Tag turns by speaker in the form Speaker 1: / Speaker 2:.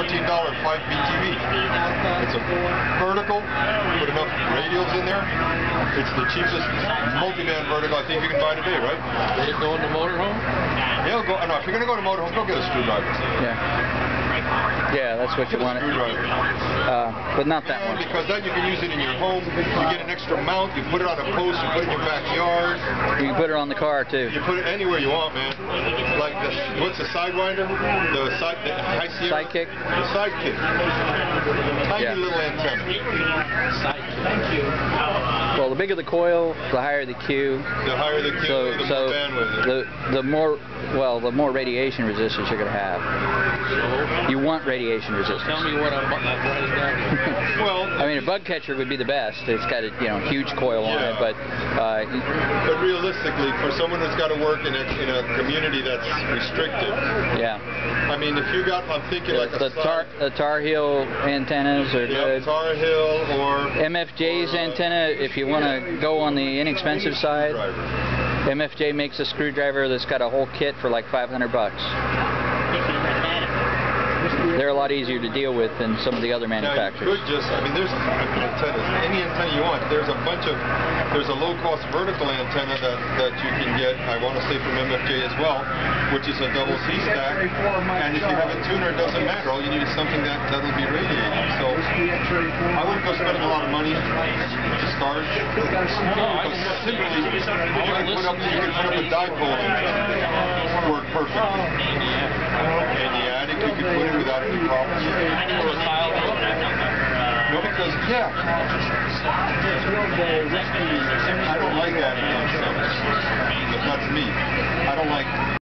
Speaker 1: $14 5-beat TV. It's a vertical, put enough radials in there. It's the cheapest multi-band vertical I think you can buy today, right?
Speaker 2: Did it go in the motorhome?
Speaker 1: Yeah, go, no, if you're going to go to motorhome, go get a screwdriver.
Speaker 3: Yeah. Yeah, that's what you want.
Speaker 1: screwdriver.
Speaker 3: Uh, but not that
Speaker 1: Yeah,
Speaker 3: one.
Speaker 1: because then you can use it in your home. You get an extra mount. You put it on a post. You put it in your backyard.
Speaker 3: You can put it on the car too.
Speaker 1: You put it anywhere you want, man. Like the what's the sidewinder? The side, the.
Speaker 3: Sidekick?
Speaker 1: The sidekick. Tiny
Speaker 3: Yeah.
Speaker 1: little antenna.
Speaker 3: Well, the bigger the coil, the higher the Q.
Speaker 1: The higher the Q,
Speaker 3: So,
Speaker 1: the
Speaker 3: so
Speaker 1: more bandwidth.
Speaker 3: the the more well, the more radiation resistance you're going to have. You want radiation resistance.
Speaker 2: Tell me what I'm, I'm writing down.
Speaker 1: Well,
Speaker 3: I mean, a bug catcher would be the best. It's got a you know huge coil on it, but uh,
Speaker 1: but realistically, for someone who's got to work in a in a community that's restricted,
Speaker 3: yeah,
Speaker 1: I mean, if you got, I'm thinking
Speaker 3: the,
Speaker 1: like a
Speaker 3: the tar the Tar Heel antennas are
Speaker 1: yeah,
Speaker 3: good.
Speaker 1: Tar Heel or
Speaker 3: MFJ's antenna, if you want to go on the inexpensive side. MFJ makes a screwdriver that's got a whole kit for like 500 bucks. They're a lot easier to deal with than some of the other
Speaker 1: Now you
Speaker 3: manufacturers.
Speaker 1: could just, I mean, there's antennas, any antenna you want. There's a bunch of, there's a low-cost vertical antenna that, that you can get, I want to say from MFJ as well, which is a double C-stack. And if you have a tuner, it doesn't matter. All you need is something that, that'll be radiating. So I wouldn't go spending a lot of money to start. Because simply, you can put up, you can put up a dipole and work perfectly. In the attic, you can put it without any problems. No, because, yeah. I don't like adding